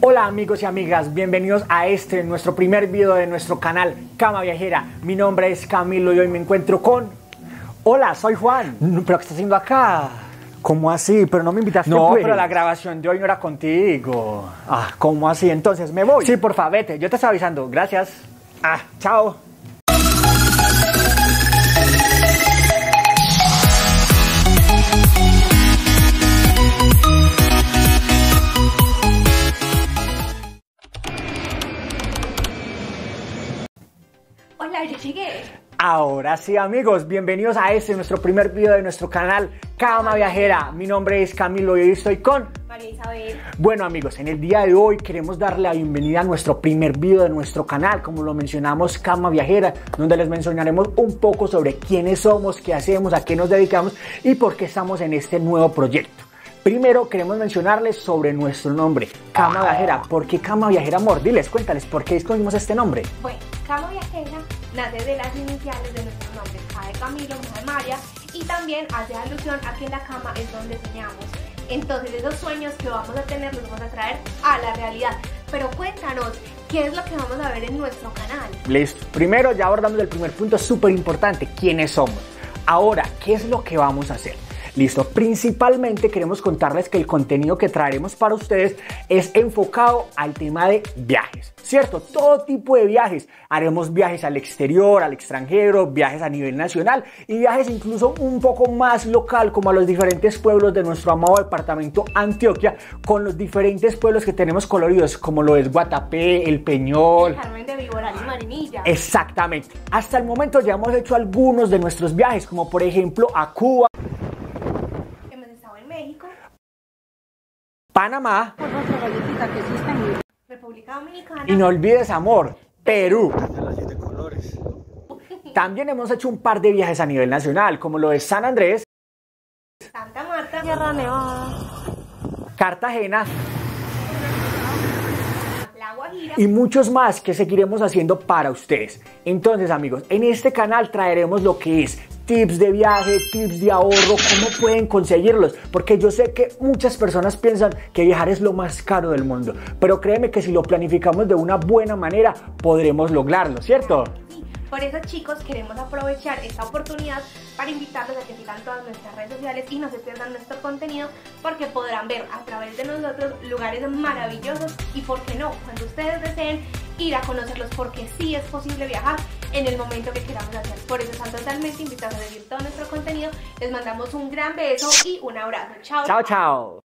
Hola amigos y amigas, bienvenidos a este, nuestro primer video de nuestro canal Cama Viajera. Mi nombre es Camilo y hoy me encuentro con... Hola, soy Juan. ¿Pero qué estás haciendo acá? ¿Cómo así? Pero no me invitaste. No, pues. pero la grabación de hoy no era contigo. Ah, ¿cómo así? Entonces, ¿me voy? Sí, por favor, vete. Yo te estoy avisando. Gracias. Ah, chao. Hola, yo llegué. Ahora sí amigos, bienvenidos a este nuestro primer video de nuestro canal Cama Viajera. Mi nombre es Camilo y hoy estoy con... María Isabel. Bueno amigos, en el día de hoy queremos darle la bienvenida a nuestro primer video de nuestro canal, como lo mencionamos Cama Viajera, donde les mencionaremos un poco sobre quiénes somos, qué hacemos, a qué nos dedicamos y por qué estamos en este nuevo proyecto. Primero queremos mencionarles sobre nuestro nombre, Cama Viajera. ¿Por qué Cama Viajera Amor? Diles, cuéntales, ¿por qué escogimos este nombre? Bueno, nace de las iniciales de nuestros nombres, K de Camilo, M de María, y también hace alusión a que en la cama es donde soñamos. Entonces esos sueños que vamos a tener los vamos a traer a la realidad. Pero cuéntanos, ¿qué es lo que vamos a ver en nuestro canal? Listo. Primero ya abordamos el primer punto súper importante, quiénes somos. Ahora, ¿qué es lo que vamos a hacer? Listo, principalmente queremos contarles que el contenido que traeremos para ustedes es enfocado al tema de viajes, ¿cierto? Todo tipo de viajes. Haremos viajes al exterior, al extranjero, viajes a nivel nacional y viajes incluso un poco más local, como a los diferentes pueblos de nuestro amado departamento Antioquia, con los diferentes pueblos que tenemos coloridos, como lo es Guatapé, El Peñol, Carmen de Viboral y Marinilla. Exactamente. Hasta el momento ya hemos hecho algunos de nuestros viajes, como por ejemplo a Cuba, México, Panamá República Dominicana, y no olvides, amor, Perú. También hemos hecho un par de viajes a nivel nacional, como lo de San Andrés, Santa Marta, Sierra Nevada, Cartagena La Guajira. y muchos más que seguiremos haciendo para ustedes. Entonces, amigos, en este canal traeremos lo que es tips de viaje, tips de ahorro, cómo pueden conseguirlos, porque yo sé que muchas personas piensan que viajar es lo más caro del mundo, pero créeme que si lo planificamos de una buena manera podremos lograrlo, ¿cierto? Sí, Por eso chicos queremos aprovechar esta oportunidad para invitarlos a que sigan todas nuestras redes sociales y no se pierdan nuestro contenido porque podrán ver a través de nosotros lugares maravillosos y por qué no, cuando ustedes deseen ir a conocerlos porque sí es posible viajar en el momento que queramos hacer. Por eso están totalmente invitados a seguir todo nuestro contenido. Les mandamos un gran beso y un abrazo. Chao. Chao, chao.